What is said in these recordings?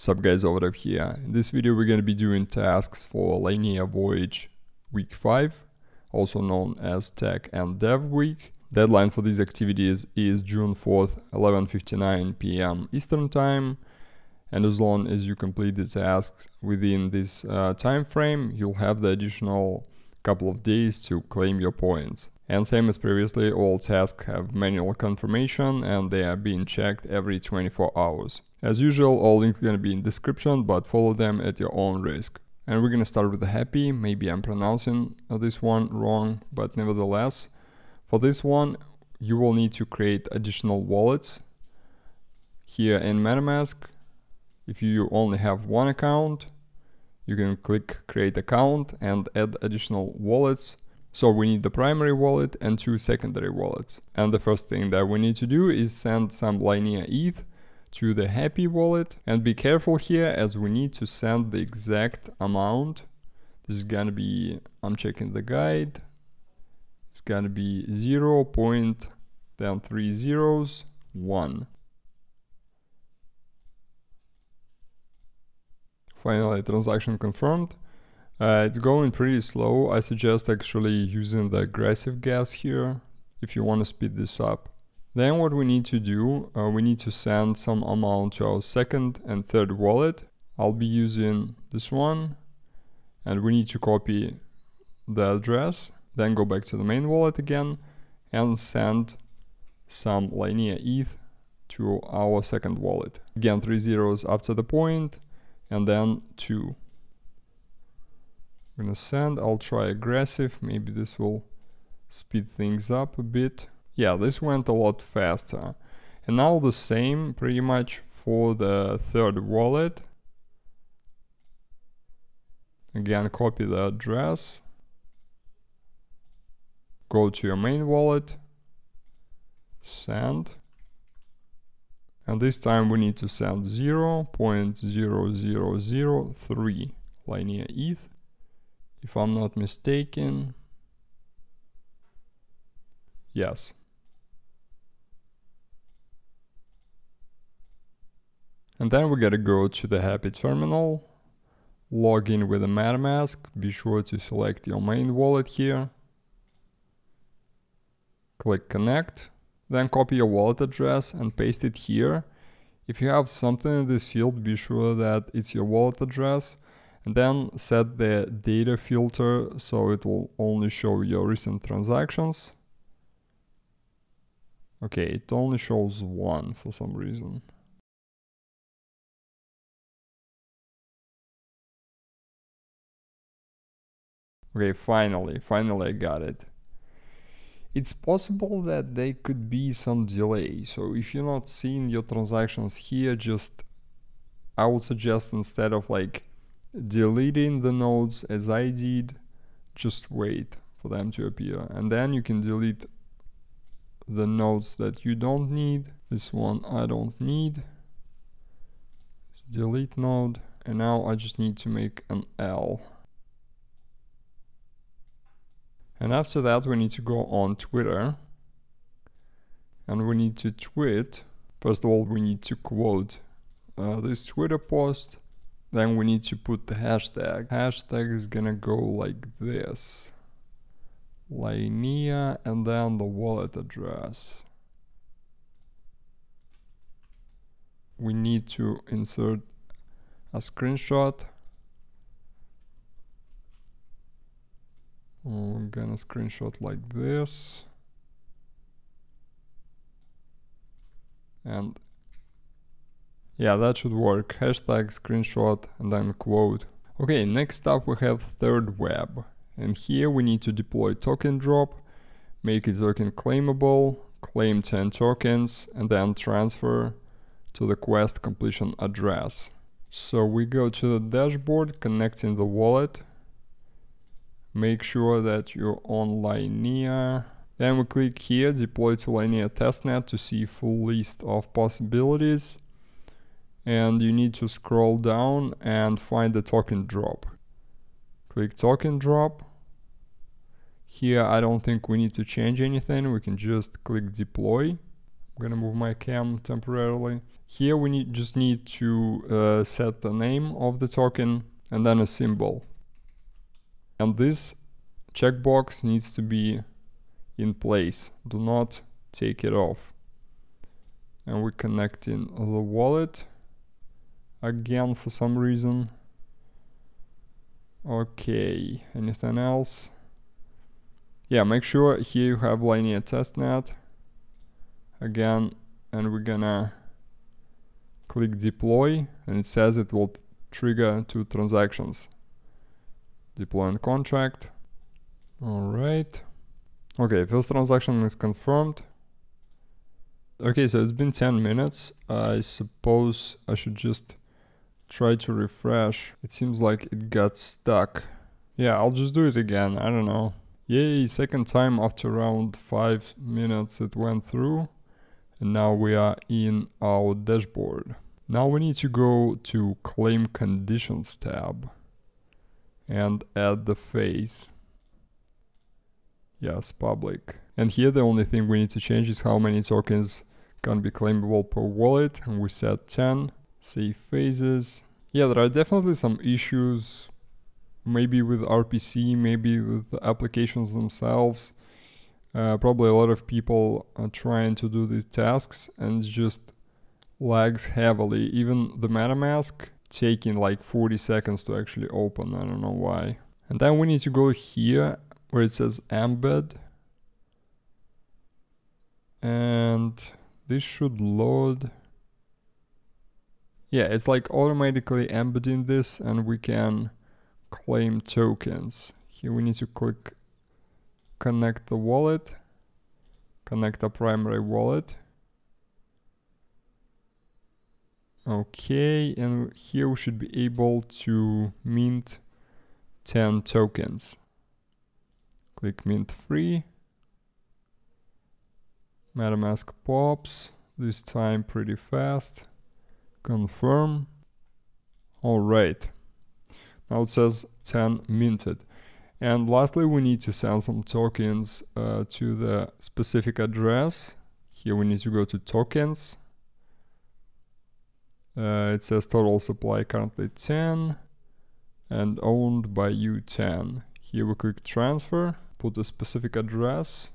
Sup guys, over here. In this video we're gonna be doing tasks for Linea Voyage Week 5, also known as Tech and Dev Week. Deadline for these activities is June 4th, 11.59 pm Eastern Time. And as long as you complete the tasks within this uh, time frame, you'll have the additional couple of days to claim your points. And same as previously, all tasks have manual confirmation and they are being checked every 24 hours. As usual, all links gonna be in description, but follow them at your own risk. And we're gonna start with the Hapi, maybe I'm pronouncing this one wrong, but nevertheless, for this one, you will need to create additional wallets. Here in MetaMask, if you only have one account, you can click create account and add additional wallets so we need the primary wallet and two secondary wallets. And the first thing that we need to do is send some Linea ETH to the Hapi wallet. And be careful here as we need to send the exact amount. This is gonna be, I'm checking the guide. It's gonna be 0 point then three zeros, one. Finally, transaction confirmed. Uh, it's going pretty slow. I suggest actually using the aggressive gas here if you want to speed this up. Then what we need to do, uh, we need to send some amount to our second and third wallet. I'll be using this one and we need to copy the address, then go back to the main wallet again and send some Linea ETH to our second wallet. Again, three zeros after the point and then two. I'm gonna send, I'll try aggressive, maybe this will speed things up a bit. Yeah, this went a lot faster. And now the same pretty much for the third wallet. Again, copy the address. Go to your main wallet. Send. And this time we need to send 0 0.0003 Linea ETH if I'm not mistaken. Yes. And then we gotta go to the Hapi Terminal, log in with a MetaMask, be sure to select your main wallet here, click connect, then copy your wallet address and paste it here. If you have something in this field, be sure that it's your wallet address and then set the data filter so it will only show your recent transactions. Okay, it only shows one for some reason. Okay, finally, finally I got it. It's possible that there could be some delay, so if you're not seeing your transactions here, just I would suggest instead of like deleting the nodes as I did, just wait for them to appear. And then you can delete the nodes that you don't need. This one I don't need. It's delete node. And now I just need to make an L. And after that we need to go on Twitter. And we need to tweet. First of all we need to quote uh, this Twitter post then we need to put the hashtag. Hashtag is gonna go like this. Linea and then the wallet address. We need to insert a screenshot. Gonna screenshot like this. And yeah, that should work. Hashtag, screenshot, and then quote. Okay, next up we have thirdweb. And here we need to deploy token drop, make a token claimable, claim 10 tokens, and then transfer to the quest completion address. So we go to the dashboard, connecting the wallet. Make sure that you're on Linea. Then we click here, deploy to Linea testnet to see full list of possibilities and you need to scroll down and find the token drop. Click token drop. Here I don't think we need to change anything, we can just click deploy. I'm gonna move my cam temporarily. Here we need, just need to uh, set the name of the token and then a symbol. And this checkbox needs to be in place. Do not take it off. And we connect in the wallet again for some reason. Okay, anything else? Yeah, make sure here you have Linea testnet again, and we're gonna click deploy, and it says it will trigger two transactions. Deploy and contract. All right. Okay, first transaction is confirmed. Okay, so it's been 10 minutes. I suppose I should just try to refresh. It seems like it got stuck. Yeah, I'll just do it again. I don't know. Yay, second time after around 5 minutes it went through. And now we are in our dashboard. Now we need to go to claim conditions tab and add the phase. Yes, public. And here the only thing we need to change is how many tokens can be claimable per wallet and we set 10 save phases yeah there are definitely some issues maybe with rpc maybe with the applications themselves uh, probably a lot of people are trying to do these tasks and just lags heavily even the metamask taking like 40 seconds to actually open i don't know why. And then we need to go here where it says embed. And this should load. Yeah it's like automatically embedding this and we can claim tokens. Here we need to click connect the wallet connect a primary wallet okay and here we should be able to mint 10 tokens click mint free MetaMask pops, this time pretty fast. Confirm. Alright. Now it says 10 minted. And lastly, we need to send some tokens uh, to the specific address. Here we need to go to tokens. Uh, it says total supply currently 10 and owned by you 10. Here we click transfer, put a specific address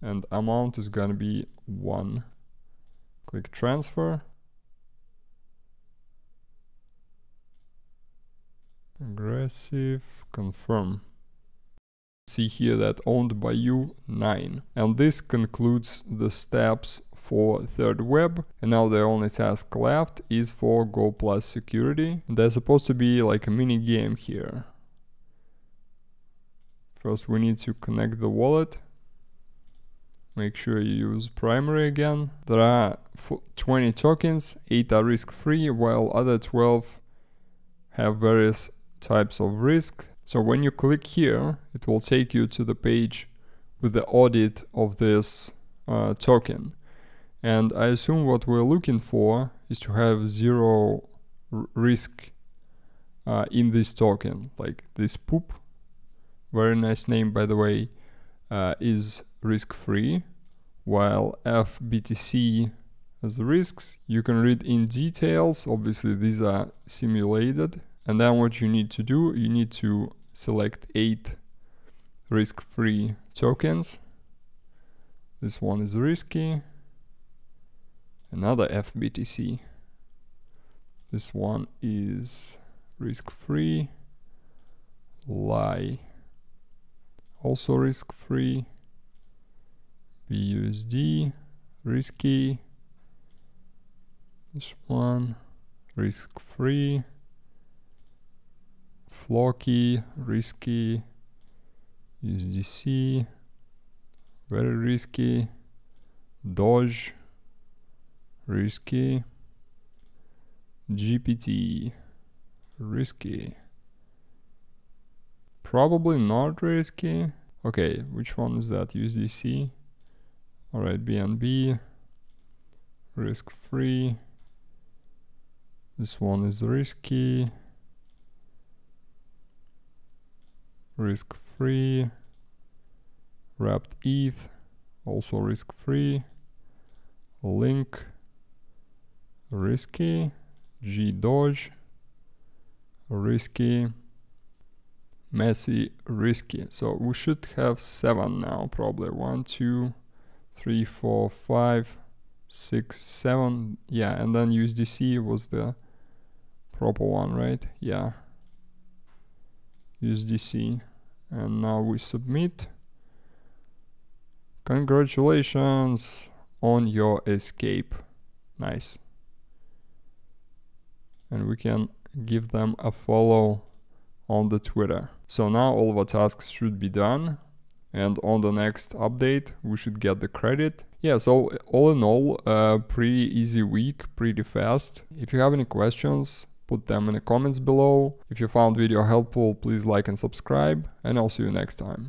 and amount is gonna be 1 click transfer. Aggressive confirm. See here that owned by you 9 and this concludes the steps for thirdweb and now the only task left is for GoPlus Security there's supposed to be like a mini game here first we need to connect the wallet make sure you use primary again. There are 20 tokens, 8 are risk free, while other 12 have various types of risk. So when you click here, it will take you to the page with the audit of this uh, token. And I assume what we're looking for is to have zero risk uh, in this token, like this poop, very nice name by the way, uh, is risk free, while FBTC has risks. You can read in details, obviously these are simulated. And then what you need to do, you need to select eight risk-free tokens. This one is risky. Another FBTC. This one is risk-free. Lie. Also risk free BUSD risky. This one risk free Floki risky USDC very risky. Doge risky GPT risky Probably not risky. Okay, which one is that? USDC. Alright, BNB. Risk free. This one is risky. Risk free. Wrapped ETH. Also risk free. link risky. G dodge. Risky. Messy risky. So we should have seven now probably. One two three four five six seven. Yeah and then usdc was the proper one right? Yeah. Usdc and now we submit. Congratulations on your escape. Nice and we can give them a follow on the twitter. So now all of our tasks should be done and on the next update we should get the credit. Yeah so all in all uh, pretty easy week pretty fast. If you have any questions put them in the comments below. If you found video helpful please like and subscribe and i'll see you next time